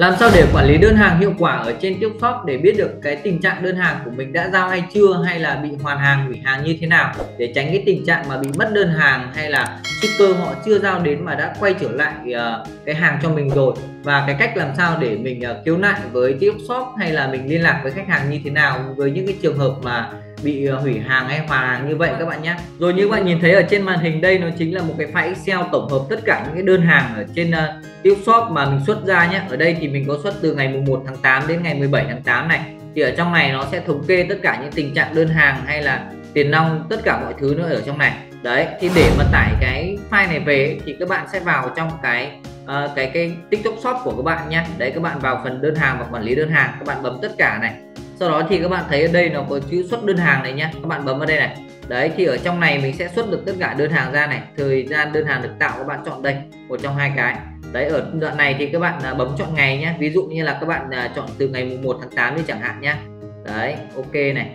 Làm sao để quản lý đơn hàng hiệu quả ở trên TikTok để biết được cái tình trạng đơn hàng của mình đã giao hay chưa hay là bị hoàn hàng hủy hàng như thế nào? Để tránh cái tình trạng mà bị mất đơn hàng hay là shipper họ chưa giao đến mà đã quay trở lại uh, cái hàng cho mình rồi? Và cái cách làm sao để mình uh, khiếu nại với TikTok hay là mình liên lạc với khách hàng như thế nào? Với những cái trường hợp mà bị ờ, hủy hàng hay hoàn hàng như vậy các bạn nhé. Rồi như các bạn nhìn thấy ở trên màn hình đây nó chính là một cái file Excel tổng hợp tất cả những cái đơn hàng ở trên uh, shop mà mình xuất ra nhé. Ở đây thì mình có xuất từ ngày 1 tháng 8 đến ngày 17 tháng 8 này. Thì ở trong này nó sẽ thống kê tất cả những tình trạng đơn hàng hay là tiền nong tất cả mọi thứ nữa ở trong này. Đấy thì để mà tải cái file này về thì các bạn sẽ vào trong cái uh, cái cái TikTok shop của các bạn nhé. Đấy các bạn vào phần đơn hàng và quản lý đơn hàng các bạn bấm tất cả này sau đó thì các bạn thấy ở đây nó có chữ xuất đơn hàng này nhé các bạn bấm vào đây này. Đấy, thì ở trong này mình sẽ xuất được tất cả đơn hàng ra này. Thời gian đơn hàng được tạo các bạn chọn đây, một trong hai cái. Đấy, ở đoạn này thì các bạn à, bấm chọn ngày nhé ví dụ như là các bạn à, chọn từ ngày 1 tháng 8 đi chẳng hạn nhé đấy, ok này.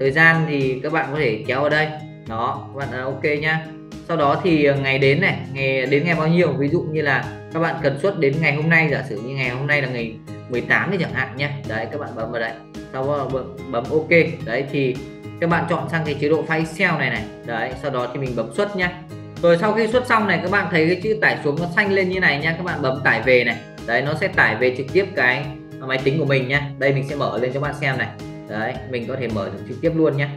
Thời gian thì các bạn có thể kéo ở đây. Đó, các bạn à, ok nhá. Sau đó thì ngày đến này. Ngày đến ngày bao nhiêu? Ví dụ như là các bạn cần xuất đến ngày hôm nay, giả sử như ngày hôm nay là ngày 18 thì chẳng hạn nhé đấy, các bạn bấm vào đây sau đó bấm, bấm ok. Đấy thì các bạn chọn sang cái chế độ file Excel này này. Đấy sau đó thì mình bấm xuất nhé rồi sau khi xuất xong này các bạn thấy cái chữ tải xuống nó xanh lên như này nha các bạn bấm tải về này. Đấy nó sẽ tải về trực tiếp cái máy tính của mình nhé đây mình sẽ mở lên cho bạn xem này. Đấy mình có thể mở được trực tiếp luôn nhé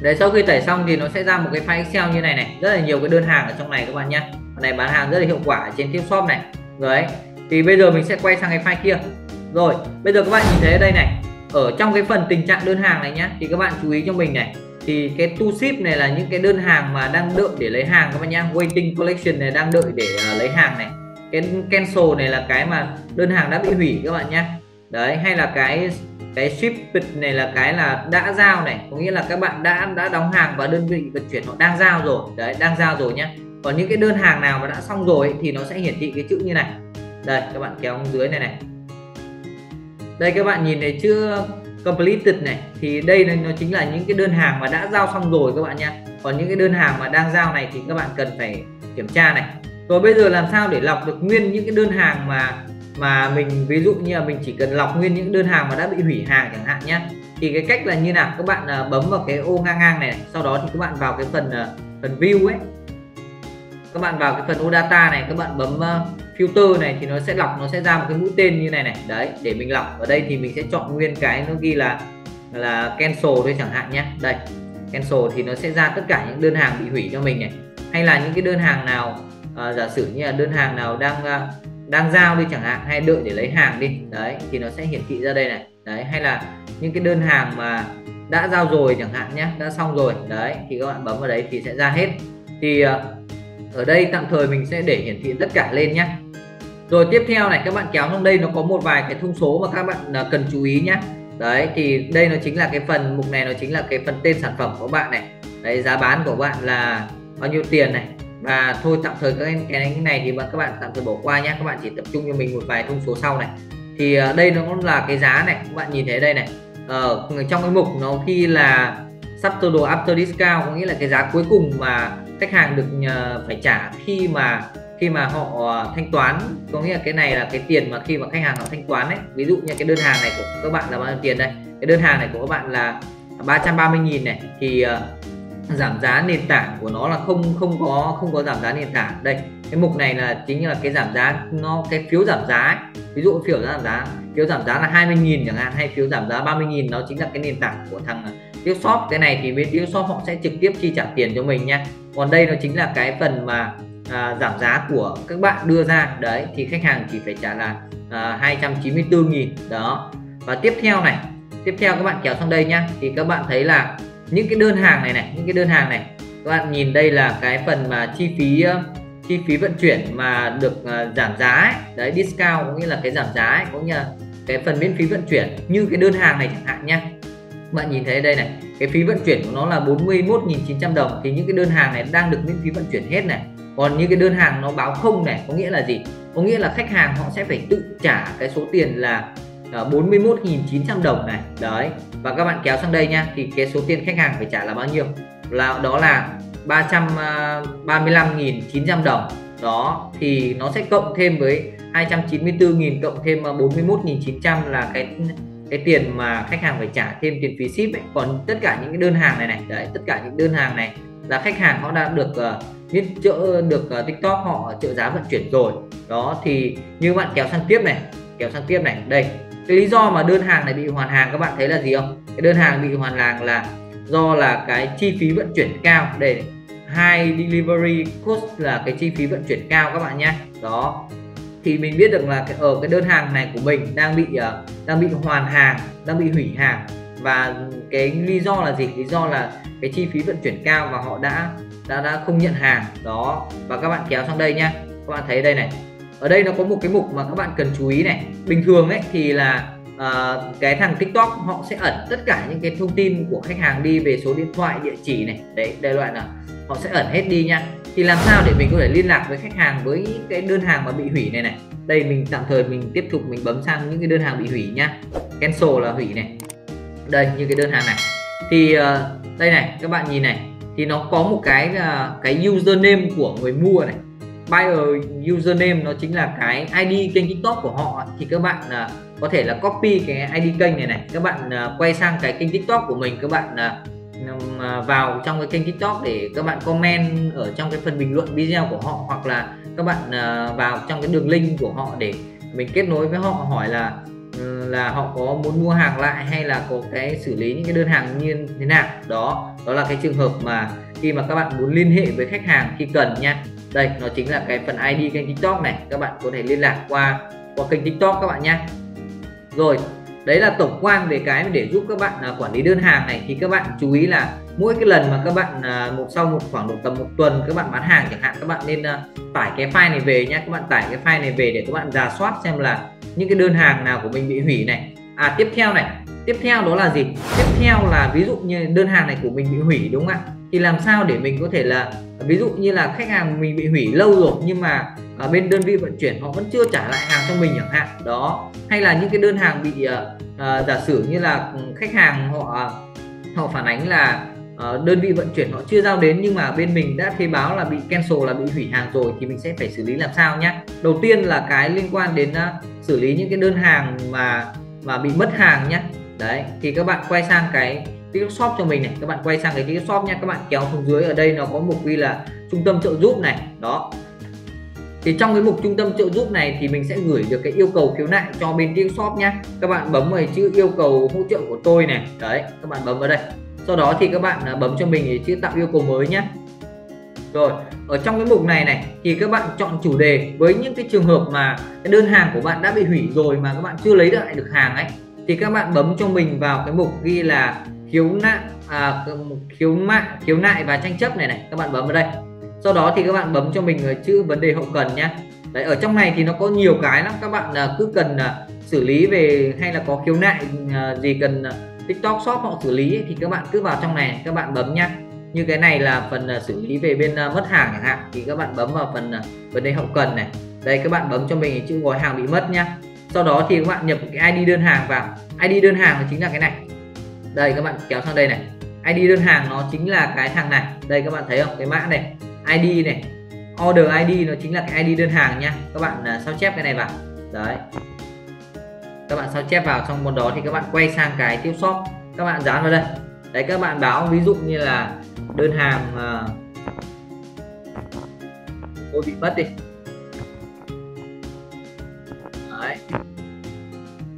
đấy sau khi tải xong thì nó sẽ ra một cái file Excel như này này. Rất là nhiều cái đơn hàng ở trong này các bạn nhé này bán hàng rất là hiệu quả trên tiếp shop này. Đấy thì bây giờ mình sẽ quay sang cái file kia. Rồi bây giờ các bạn nhìn thấy ở đây này ở trong cái phần tình trạng đơn hàng này nhá thì các bạn chú ý cho mình này. Thì cái to ship này là những cái đơn hàng mà đang đợi để lấy hàng các bạn nhá. Waiting collection này đang đợi để uh, lấy hàng này. Cái cancel này là cái mà đơn hàng đã bị hủy các bạn nhá. Đấy hay là cái cái ship này là cái là đã giao này. Có nghĩa là các bạn đã đã đóng hàng và đơn vị vận chuyển họ đang giao rồi. Đấy đang giao rồi nhá. Còn những cái đơn hàng nào mà đã xong rồi thì nó sẽ hiển thị cái chữ như này. Đây các bạn kéo dưới này này đây các bạn nhìn thấy chưa? Completed này. Thì đây nó chính là những cái đơn hàng mà đã giao xong rồi các bạn nha. Còn những cái đơn hàng mà đang giao này thì các bạn cần phải kiểm tra này. Rồi bây giờ làm sao để lọc được nguyên những cái đơn hàng mà mà mình ví dụ như là mình chỉ cần lọc nguyên những đơn hàng mà đã bị hủy hàng chẳng hạn nhé thì cái cách là như nào? Các bạn à, bấm vào cái ô ngang ngang này, này sau đó thì các bạn vào cái phần à, phần view ấy. Các bạn vào cái phần ô data này các bạn bấm à, filter này thì nó sẽ lọc nó sẽ ra một cái mũi tên như này này. Đấy để mình lọc. Ở đây thì mình sẽ chọn nguyên cái nó ghi là là cancel thôi chẳng hạn nhé. Đây cancel thì nó sẽ ra tất cả những đơn hàng bị hủy cho mình này. Hay là những cái đơn hàng nào à, giả sử như là đơn hàng nào đang uh, đang giao đi chẳng hạn hay đợi để lấy hàng đi. Đấy thì nó sẽ hiển thị ra đây này. Đấy hay là những cái đơn hàng mà đã giao rồi chẳng hạn nhé đã xong rồi. Đấy thì các bạn bấm vào đấy thì sẽ ra hết. Thì uh, ở đây tạm thời mình sẽ để hiển thị tất cả lên nhé rồi tiếp theo này, các bạn kéo trong đây, nó có một vài cái thông số mà các bạn à, cần chú ý nhé đấy, thì đây nó chính là cái phần, mục này nó chính là cái phần tên sản phẩm của bạn này. Đấy, giá bán của bạn là bao nhiêu tiền này. Và thôi, tạm thời các cái này thì các bạn tạm thời bỏ qua nhé các bạn chỉ tập trung cho mình một vài thông số sau này. Thì à, đây nó cũng là cái giá này, các bạn nhìn thấy đây này. Ờ, ở trong cái mục nó khi là subtotal after discount, có nghĩa là cái giá cuối cùng mà khách hàng được ờ, phải trả khi mà khi mà họ ờ, thanh toán. Có nghĩa là cái này là cái tiền mà khi mà khách hàng họ thanh toán đấy ví dụ như cái đơn hàng này của các bạn là bao nhiêu tiền đây? Cái đơn hàng này của các bạn là 330.000 này. Thì uh, giảm giá nền tảng của nó là không không có không có giảm giá nền tảng. Đây cái mục này là chính là cái giảm giá nó cái phiếu giảm giá ấy. ví dụ phiếu giảm giá phiếu giảm giá là 20.000 chẳng hạn hay phiếu giảm giá 30.000 nó chính là cái nền tảng của thằng Tiêu shop. Cái này thì bên Tiêu shop họ sẽ trực tiếp chi trả tiền cho mình nha. Còn đây nó chính là cái phần mà à, giảm giá của các bạn đưa ra. Đấy thì khách hàng chỉ phải trả là à, 294.000 đó. Và tiếp theo này tiếp theo các bạn kéo sang đây nhá. Thì các bạn thấy là những cái đơn hàng này này những cái đơn hàng này các bạn nhìn đây là cái phần mà chi phí chi phí vận chuyển mà được uh, giảm giá ấy. đấy discount có nghĩa là cái giảm giá ấy, cũng như là cái phần miễn phí vận chuyển như cái đơn hàng này chẳng hạn nhá. Bạn nhìn thấy đây này cái phí vận chuyển của nó là 41.900 đồng, thì những cái đơn hàng này đang được miễn phí vận chuyển hết này. Còn những cái đơn hàng nó báo không này, có nghĩa là gì? Có nghĩa là khách hàng họ sẽ phải tự trả cái số tiền là à, 41.900 đồng này. Đấy, và các bạn kéo sang đây nha thì cái số tiền khách hàng phải trả là bao nhiêu? Là, đó là 335.900 à, đồng. Đó, thì nó sẽ cộng thêm với 294.000 cộng thêm à, 41.900 là cái cái tiền mà khách hàng phải trả thêm tiền phí ship ấy. còn tất cả những cái đơn hàng này này đấy tất cả những đơn hàng này là khách hàng họ đã được uh, miễn trợ được uh, TikTok họ trợ giá vận chuyển rồi. Đó thì như bạn kéo sang tiếp này kéo sang tiếp này đây. Cái lý do mà đơn hàng này bị hoàn hàng các bạn thấy là gì không? Cái đơn hàng bị hoàn hàng là do là cái chi phí vận chuyển cao. Để hai delivery cost là cái chi phí vận chuyển cao các bạn nhé. Đó thì mình biết được là ở cái đơn hàng này của mình đang bị uh, đang bị hoàn hàng đang bị hủy hàng. Và cái lý do là gì? Lý do là cái chi phí vận chuyển cao và họ đã đã đã không nhận hàng. Đó. Và các bạn kéo sang đây nhá. Các bạn thấy đây này. Ở đây nó có một cái mục mà các bạn cần chú ý này. Bình thường ấy thì là uh, cái thằng tiktok họ sẽ ẩn tất cả những cái thông tin của khách hàng đi về số điện thoại địa chỉ này. Đấy đây loại nào họ sẽ ẩn hết đi nha. Thì làm sao để mình có thể liên lạc với khách hàng với cái đơn hàng mà bị hủy này này? Đây mình tạm thời mình tiếp tục mình bấm sang những cái đơn hàng bị hủy nhá cancel là hủy này. Đây như cái đơn hàng này. Thì uh, đây này các bạn nhìn này. Thì nó có một cái uh, cái username của người mua này. Buyer username nó chính là cái ID kênh tiktok của họ thì các bạn uh, có thể là copy cái ID kênh này này. Các bạn uh, quay sang cái kênh tiktok của mình các bạn uh, vào trong cái kênh tiktok để các bạn comment ở trong cái phần bình luận video của họ, hoặc là các bạn ờ, vào trong cái đường link của họ để mình kết nối với họ, hỏi là ừ, là họ có muốn mua hàng lại hay là có cái xử lý những cái đơn hàng như thế nào. Đó đó là cái trường hợp mà khi mà các bạn muốn liên hệ với khách hàng khi cần nha. Đây, nó chính là cái phần ID kênh tiktok này, các bạn có thể liên lạc qua qua kênh tiktok các bạn nhé rồi đấy là tổng quan về cái để giúp các bạn à, quản lý đơn hàng này. Thì các bạn chú ý là mỗi cái lần mà các bạn à, một sau một khoảng độ tầm một tuần, các bạn bán hàng chẳng hạn, các bạn nên à, tải cái file này về nhé các bạn tải cái file này về để các bạn giả soát xem là những cái đơn hàng nào của mình bị hủy này. À tiếp theo này tiếp theo đó là gì? Tiếp theo là ví dụ như đơn hàng này của mình bị hủy đúng không ạ? Thì làm sao để mình có thể là ví dụ như là khách hàng mình bị hủy lâu rồi nhưng mà ở bên đơn vị vận chuyển họ vẫn chưa trả lại hàng cho mình chẳng hạn. Đó. Hay là những cái đơn hàng bị uh, giả sử như là ừ, khách hàng họ họ phản ánh là uh, đơn vị vận chuyển họ chưa giao đến nhưng mà bên mình đã thấy báo là bị cancel là bị hủy hàng rồi thì mình sẽ phải xử lý làm sao nhé đầu tiên là cái liên quan đến uh, xử lý những cái đơn hàng mà mà bị mất hàng nhé đấy thì các bạn quay sang cái TikTok Shop cho mình này. Các bạn quay sang cái TikTok Shop nha các bạn kéo xuống dưới ở đây nó có mục ghi là trung tâm trợ giúp này. Đó. Thì trong cái mục trung tâm trợ giúp này thì mình sẽ gửi được cái yêu cầu khiếu nại cho bên TikTok Shop nhá, các bạn bấm vào chữ yêu cầu hỗ trợ của tôi này. Đấy các bạn bấm vào đây. Sau đó thì các bạn à, bấm cho mình chữ tạo yêu cầu mới nhé rồi ở trong cái mục này này thì các bạn chọn chủ đề với những cái trường hợp mà cái đơn hàng của bạn đã bị hủy rồi mà các bạn chưa lấy lại được hàng ấy thì các bạn bấm cho mình vào cái mục ghi là khiếu nại à, khiếu nại khiếu nại và tranh chấp này này các bạn bấm vào đây. Sau đó thì các bạn bấm cho mình chữ vấn đề hậu cần nhé đấy ở trong này thì nó có nhiều cái lắm các bạn à, cứ cần à, xử lý về hay là có khiếu nại à, gì cần à, tiktok shop họ xử lý thì các bạn cứ vào trong này các bạn bấm nhá. Như cái này là phần à, xử lý về bên à, mất hàng chẳng hạn thì các bạn bấm vào phần vấn đề hậu cần này. Đây các bạn bấm cho mình chữ gói hàng bị mất nhá sau đó thì các bạn nhập cái ID đơn hàng vào. ID đơn hàng chính là cái này. Đây các bạn kéo sang đây này. ID đơn hàng nó chính là cái thằng này. Đây các bạn thấy không? Cái mã này. ID này. Order ID nó chính là cái ID đơn hàng nha. Các bạn uh, sao chép cái này vào. Đấy. Các bạn sao chép vào trong môn đó thì các bạn quay sang cái tiếp shop. Các bạn dán vào đây. Đấy các bạn báo ví dụ như là đơn hàng uh, tôi bị mất đi.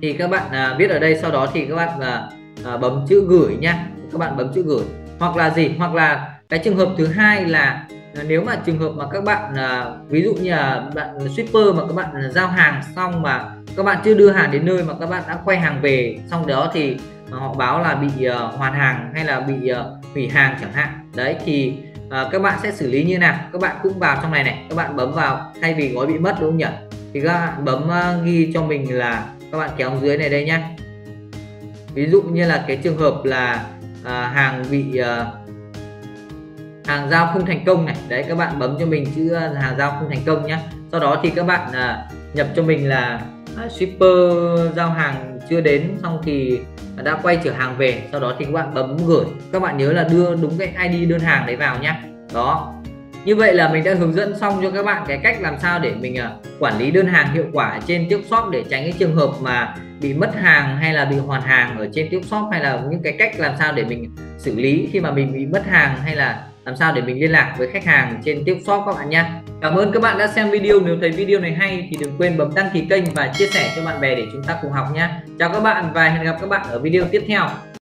Thì các bạn à, viết ở đây sau đó thì các bạn uh, à, bấm chữ gửi nha. Các bạn bấm chữ gửi. Hoặc là gì? Hoặc là cái trường hợp thứ hai là à, nếu mà trường hợp mà các bạn à, ví dụ như là bạn shipper mà các bạn giao hàng xong mà các bạn chưa đưa hàng đến nơi mà các bạn đã quay hàng về xong đó thì họ báo là bị uh, hoàn hàng hay là bị uh, hủy hàng chẳng hạn. Đấy thì uh, các bạn sẽ xử lý như nào? Các bạn cũng vào trong này này. Các bạn bấm vào thay vì gói bị mất đúng không nhỉ? Thì các bạn bấm uh, ghi cho mình là các bạn kéo dưới này đây nhé ví dụ như là cái trường hợp là à, hàng bị à, hàng giao không thành công này. Đấy các bạn bấm cho mình chữ à, hàng giao không thành công nhé sau đó thì các bạn à, nhập cho mình là à, shipper giao hàng chưa đến xong thì đã quay trở hàng về. Sau đó thì các bạn bấm gửi. Các bạn nhớ là đưa đúng cái ID đơn hàng đấy vào nhé đó như vậy là mình đã hướng dẫn xong cho các bạn cái cách làm sao để mình à, quản lý đơn hàng hiệu quả trên tiếp shop để tránh cái trường hợp mà bị mất hàng hay là bị hoàn hàng ở trên tiếp shop hay là những cái cách làm sao để mình xử lý khi mà mình bị mất hàng hay là làm sao để mình liên lạc với khách hàng trên tiếp shop các bạn nhé Cảm ơn các bạn đã xem video. Nếu thấy video này hay thì đừng quên bấm đăng ký kênh và chia sẻ cho bạn bè để chúng ta cùng học nhé Chào các bạn và hẹn gặp các bạn ở video tiếp theo.